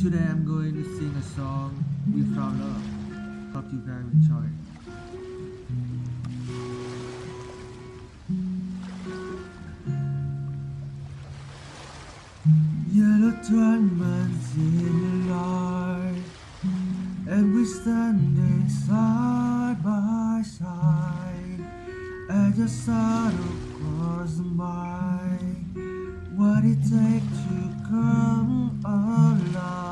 Today I'm going to sing a song We Found Love. Hope you guys enjoy. Yellow diamonds in the light, and we standing side by side. As your sorrow cross the mind, what it takes to come alive?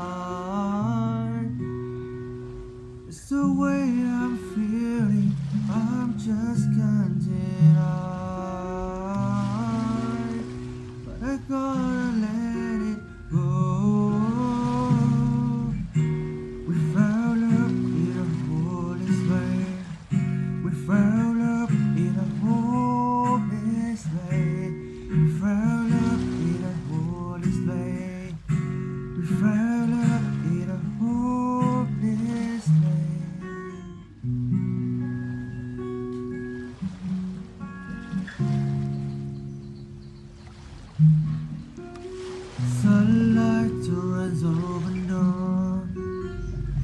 Sunlight runs over dawn.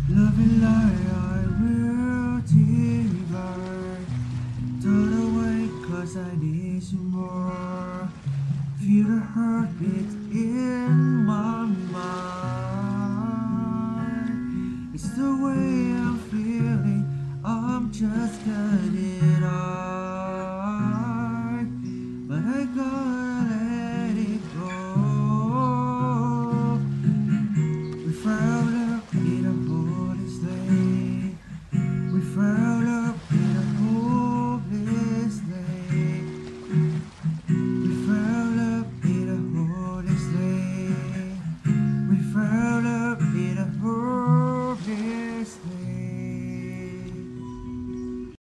Loving light I will divide. Turn away cause I need you more. Feel the heartbeat in